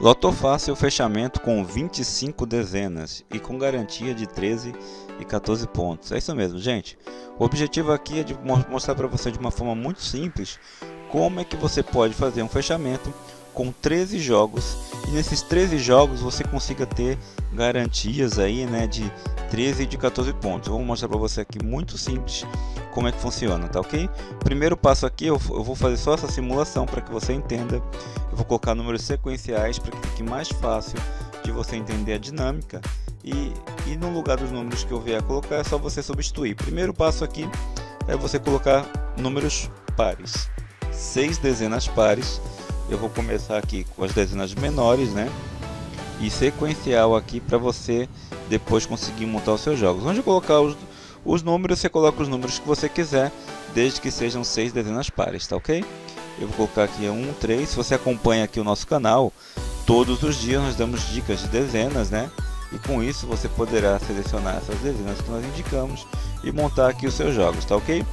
Lotou fácil fechamento com 25 dezenas e com garantia de 13 e 14 pontos. É isso mesmo, gente. O objetivo aqui é de mostrar para você de uma forma muito simples como é que você pode fazer um fechamento com 13 jogos e nesses 13 jogos você consiga ter garantias aí, né, de 13 e de 14 pontos. Eu vou mostrar para você aqui muito simples como é que funciona, tá ok? Primeiro passo aqui eu, eu vou fazer só essa simulação para que você entenda. Eu vou colocar números sequenciais para que fique mais fácil de você entender a dinâmica e, e no lugar dos números que eu vier colocar é só você substituir. Primeiro passo aqui é você colocar números pares, seis dezenas pares eu vou começar aqui com as dezenas menores, né? E sequencial aqui para você depois conseguir montar os seus jogos. Onde colocar os, os números, você coloca os números que você quiser, desde que sejam seis dezenas pares, tá ok? Eu vou colocar aqui 1, 3. Se você acompanha aqui o nosso canal, todos os dias nós damos dicas de dezenas, né? E com isso você poderá selecionar essas dezenas que nós indicamos e montar aqui os seus jogos, tá ok?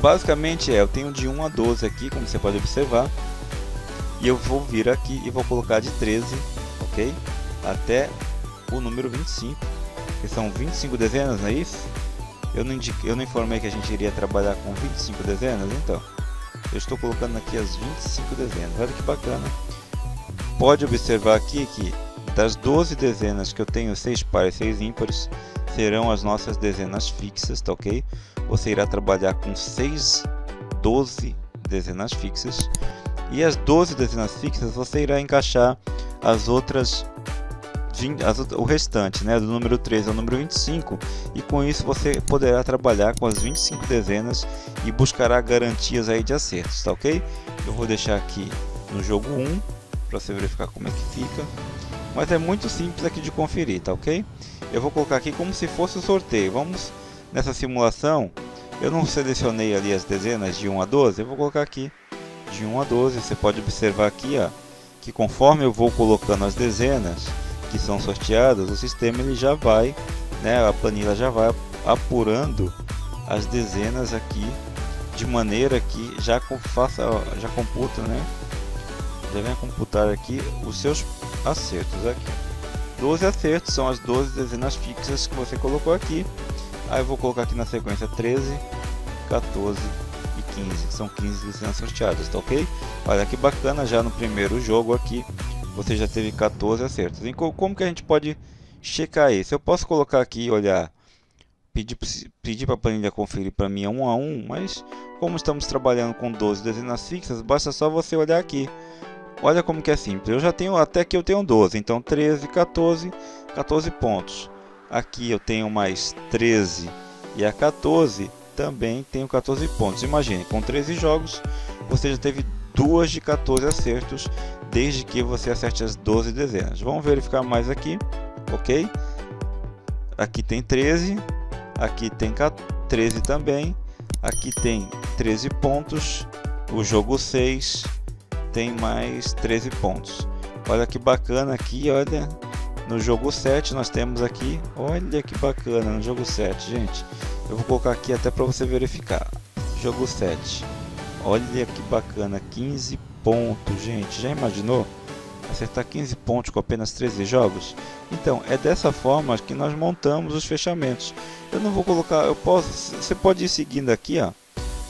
Basicamente é, eu tenho de 1 a 12 aqui, como você pode observar. E eu vou vir aqui e vou colocar de 13, ok? Até o número 25, que são 25 dezenas, não é isso? Eu não, eu não informei que a gente iria trabalhar com 25 dezenas, então eu estou colocando aqui as 25 dezenas. Olha que bacana. Pode observar aqui que das 12 dezenas que eu tenho, 6 pares, 6 ímpares, serão as nossas dezenas fixas, tá ok? Você irá trabalhar com 6, 12 dezenas fixas e as 12 dezenas fixas você irá encaixar as outras o restante, né, do número 13 ao número 25, e com isso você poderá trabalhar com as 25 dezenas e buscará garantias aí de acertos, tá ok? Eu vou deixar aqui no jogo 1 para você verificar como é que fica, mas é muito simples aqui de conferir, tá ok? Eu vou colocar aqui como se fosse o sorteio. Vamos nessa simulação. Eu não selecionei ali as dezenas de 1 a 12, eu vou colocar aqui de 1 a 12. Você pode observar aqui ó, que conforme eu vou colocando as dezenas que são sorteadas, o sistema ele já vai, né, a planilha já vai apurando as dezenas aqui de maneira que já faça, já computa, né? Já vem computar aqui os seus acertos aqui. 12 acertos são as 12 dezenas fixas que você colocou aqui. Aí vou colocar aqui na sequência 13, 14 15, são 15 licenças sorteadas, tá ok? Olha que bacana, já no primeiro jogo aqui você já teve 14 acertos. E como que a gente pode checar isso? Eu posso colocar aqui e olhar, pedir, para a planilha conferir para mim um a um, mas como estamos trabalhando com 12 dezenas fixas, basta só você olhar aqui. Olha como que é simples. Eu já tenho até que eu tenho 12, então 13, 14, 14 pontos. Aqui eu tenho mais 13 e a 14 também tenho 14 pontos. Imagine, com 13 jogos, você já teve duas de 14 acertos, desde que você acerte as 12 dezenas. Vamos verificar mais aqui, ok? Aqui tem 13, aqui tem 13 também, aqui tem 13 pontos, o jogo 6 tem mais 13 pontos. Olha que bacana aqui, olha, no jogo 7 nós temos aqui, olha que bacana no jogo 7, gente. Eu vou colocar aqui até para você verificar. Jogo 7. Olha que bacana, 15 pontos, gente. Já imaginou? Acertar 15 pontos com apenas 13 jogos? Então, é dessa forma que nós montamos os fechamentos. Eu não vou colocar, eu posso, você pode ir seguindo aqui, ó.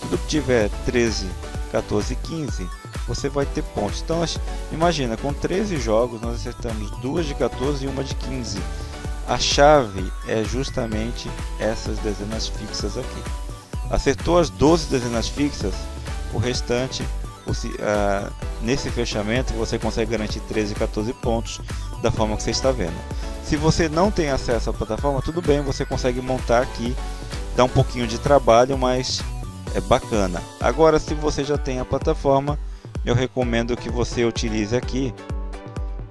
Tudo que tiver 13, 14, 15, você vai ter pontos. Então, imagina, com 13 jogos nós acertamos duas de 14 e uma de 15 a chave é justamente essas dezenas fixas aqui. Acertou as 12 dezenas fixas, o restante, uh, nesse fechamento, você consegue garantir 13 e 14 pontos da forma que você está vendo. Se você não tem acesso à plataforma, tudo bem, você consegue montar aqui, dá um pouquinho de trabalho, mas é bacana. Agora, se você já tem a plataforma, eu recomendo que você utilize aqui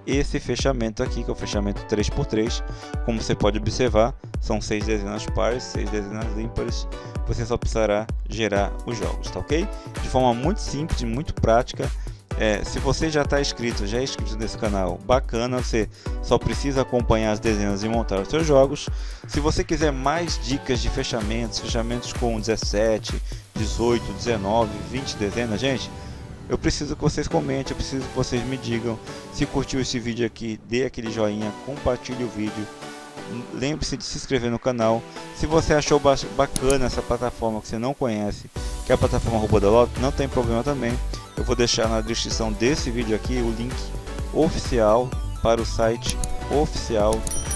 esse fechamento aqui, que é o fechamento 3x3. Como você pode observar, são seis dezenas pares, seis dezenas ímpares. Você só precisará gerar os jogos, tá ok? De forma muito simples, muito prática. É, se você já está inscrito, já é inscrito nesse canal, bacana, você só precisa acompanhar as dezenas e montar os seus jogos. Se você quiser mais dicas de fechamentos, fechamentos com 17, 18, 19, 20 dezenas, gente, Eu preciso que vocês comentem, eu preciso que vocês me digam se curtiu esse vídeo aqui, dê aquele joinha, compartilhe o vídeo. Lembre-se de se inscrever no canal. Se você achou bacana essa plataforma que você não conhece, que é a plataforma Robô da Loto, não tem problema também. Eu vou deixar na descrição desse vídeo aqui o link oficial para o site oficial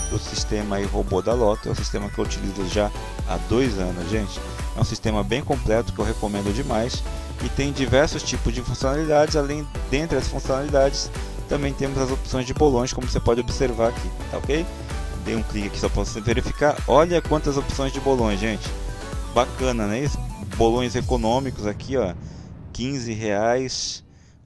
do sistema aí Robô da Loto. É o sistema que eu utilizo já há dois anos, gente. É um sistema bem completo que eu recomendo demais e tem diversos tipos de funcionalidades. Além dentre as funcionalidades, também temos as opções de bolões, como você pode observar aqui, tá ok? Dei um clique aqui só para você verificar. Olha quantas opções de bolões, gente. Bacana, né? Bolões econômicos aqui, ó. 15 reais,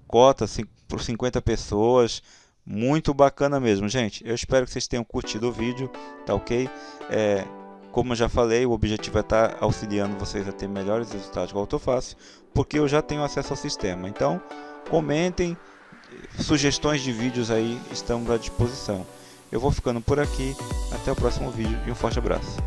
cota por 50 pessoas. Muito bacana mesmo, gente. Eu espero que vocês tenham curtido o vídeo, tá ok? É, como eu já falei, o objetivo é estar tá auxiliando vocês a ter melhores resultados com o Autofácil, porque eu já tenho acesso ao sistema. Então, comentem, sugestões de vídeos aí estão à disposição. Eu vou ficando por aqui, até o próximo vídeo e um forte abraço.